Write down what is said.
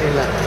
Relax.